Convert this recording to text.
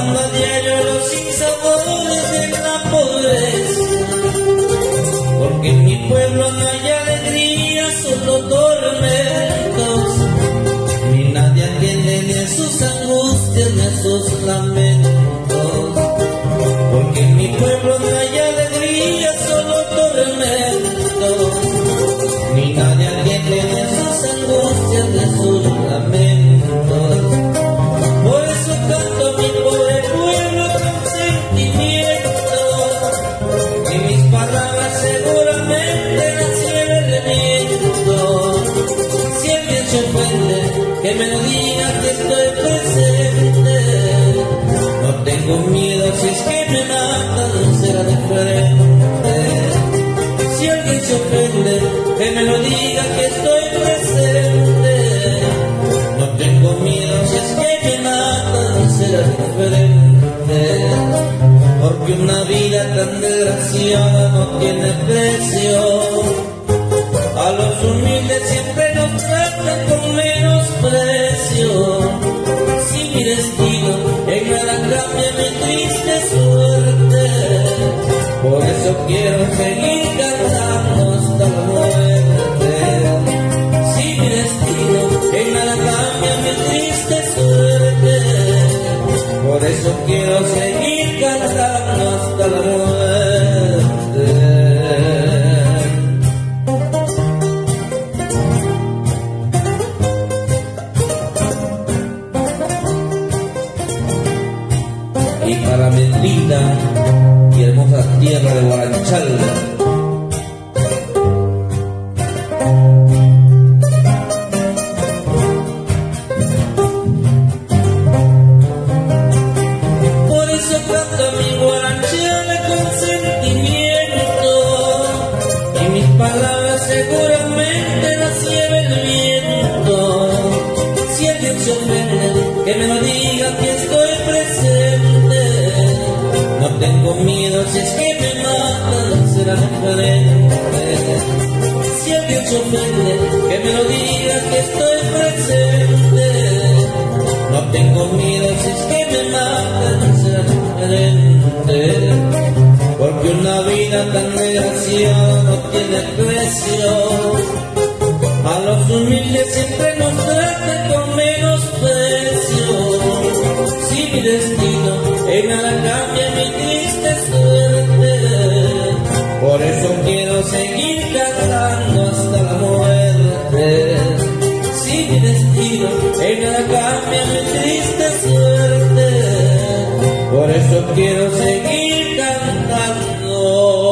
Cuando diario los insabores de la pobreza, porque en mi pueblo no hay alegría, solo tormentos, ni nadie atiende ni a sus angustias ni a sus lamentos, porque en mi pueblo no hay alegría, solo tormentos. seguramente nacieron de mi Si el bien se ofende, que me lo digas que estoy presente. No tengo miedo si es que me matan, será diferente. Si alguien se ofende, que me lo diga que estoy presente. No tengo miedo si es que me matan, será de frente una vida tan desgraciada no tiene precio. A los humildes siempre nos tratan con menos precio. Si mi destino en nada cambia mi triste suerte, por eso quiero seguir cantando hasta la muerte. Si mi destino en nada cambia mi triste suerte, por eso quiero seguir. Y para mi y hermosa tierra de Guarachal, ofende que me lo diga que estoy presente. No tengo miedo si es que me matan, será diferente. Si alguien se que me lo diga que estoy presente. No tengo miedo si es que me matan, será diferente. Porque una vida tan desgraciada no tiene precio. A los humildes siempre quiero seguir cantando hasta la muerte. Si mi destino en nada cambia mi triste suerte, por eso quiero seguir cantando.